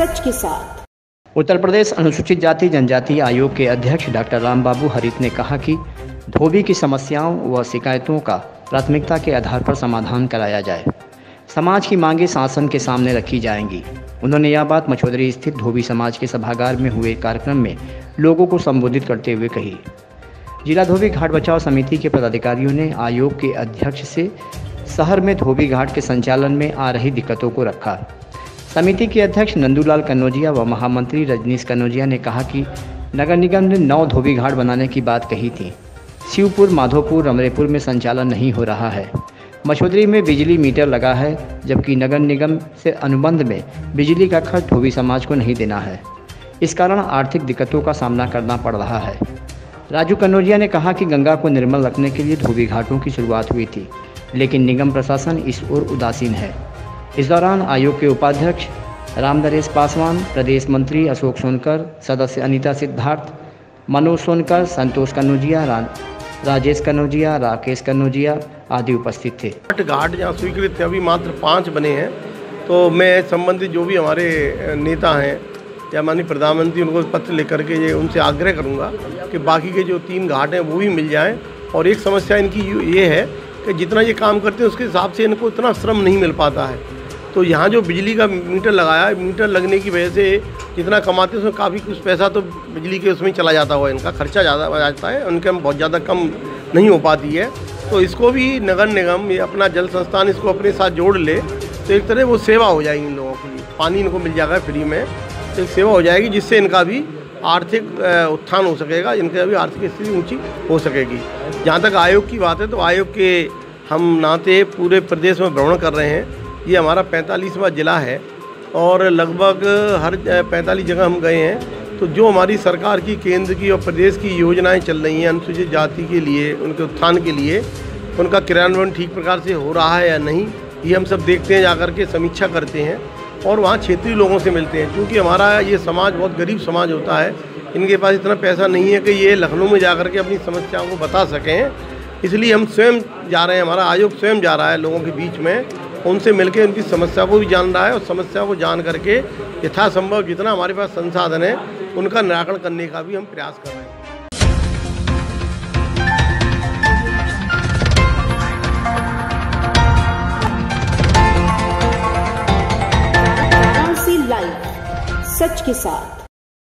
के साथ। उत्तर प्रदेश अनुसूचित जाति, जनजाति आयोग के अध्यक्ष डॉक्टर रामबाबू हरित ने कहा कि धोबी की समस्याओं व शिकायतों का प्राथमिकता के आधार पर समाधान कराया जाए। समाज की मांगे शासन के सामने रखी जाएँगी। उन्होंने यह बात मछोदरी स्थित धोबी समाज के सभागार में हुए कार्यक्रम में लोगों को संबोधित करते हुए कही। जिला धोबी घाट बचाव समिति के पदाधिकारियों ने आयोग के अध्यक्ष से शहर में धोबी घाट के संचालन में आ रही दिक्कतों को रखा। समिति के अध्यक्ष नंदूलाल कन्नौजिया व महामंत्री रजनीश कन्नौजिया ने कहा कि नगर निगम ने नौ धोबी घाट बनाने की बात कही थी। शिवपुर, माधोपुर रमरेपुर में संचालन नहीं हो रहा है। मछोदरी में बिजली मीटर लगा है, जबकि नगर निगम से अनुबंध में बिजली का खर्च धोबी समाज को नहीं देना है। इस कारण आर्थिक दिक्कतों का सामना करना पड़ रहा है। राजू कन्नौजिया ने कहा कि गंगा को निर्मल रखने के लिए धोबी घाटों की शुरुआत हुई थी, लेकिन निगम प्रशासन इस ओर उदासीन है। इस दौरान आयोग के उपाध्यक्ष रामनरेश पासवान प्रदेश मंत्री अशोक सोनकर सदस्य अनीता सिद्धार्थ मनोज सोनकर संतोष कन्नौजिया रा, राजेश कन्नौजिया राकेश कन्नौजिया आदि उपस्थित थे। आठ घाट जहाँ स्वीकृत थे अभी मात्र पाँच बने हैं। तो मैं संबंधित जो भी हमारे नेता हैं या माननीय प्रधानमंत्री उनको पत्र लेकर के ये उनसे आग्रह करूँगा कि बाकी के जो तीन घाट हैं वो भी मिल जाएँ। और एक समस्या इनकी ये है कि जितना ये काम करते हैं उसके हिसाब से इनको इतना श्रम नहीं मिल पाता है। तो यहाँ जो बिजली का मीटर लगाया, मीटर लगने की वजह से जितना कमाते हैं उसमें काफ़ी कुछ पैसा तो बिजली के उसमें चला जाता हुआ इनका खर्चा ज़्यादा आ जाता है, उनके बहुत ज़्यादा कम नहीं हो पाती है। तो इसको भी नगर निगम, या अपना जल संस्थान इसको अपने साथ जोड़ ले तो एक तरह वो सेवा हो जाएगी इन लोगों की। पानी इनको मिल जाएगा फ्री में तो एक सेवा हो जाएगी जिससे इनका भी आर्थिक उत्थान हो सकेगा, इनका भी आर्थिक स्थिति ऊँची हो सकेगी। जहाँ तक आयोग की बात है तो आयोग के हम नाते पूरे प्रदेश में भ्रमण कर रहे हैं। ये हमारा पैंतालीसवा ज़िला है और लगभग हर पैंतालीस जगह हम गए हैं। तो जो हमारी सरकार की, केंद्र की और प्रदेश की योजनाएँ चल रही हैं अनुसूचित जाति के लिए, उनके उत्थान के लिए, उनका क्रियान्वयन ठीक प्रकार से हो रहा है या नहीं, ये हम सब देखते हैं, जाकर के समीक्षा करते हैं और वहाँ क्षेत्रीय लोगों से मिलते हैं। क्योंकि हमारा ये समाज, बहुत गरीब समाज होता है, इनके पास इतना पैसा नहीं है कि ये लखनऊ में जाकर के अपनी समस्याओं को बता सकें। इसलिए हम स्वयं जा रहे हैं, हमारा आयोग स्वयं जा रहा है लोगों के बीच में उनसे मिलकर उनकी समस्या को भी जान रहा है और समस्या को जान करके यथासंभव जितना हमारे पास संसाधन है, उनका निराकरण करने का भी हम प्रयास कर रहे हैं। सच के साथ।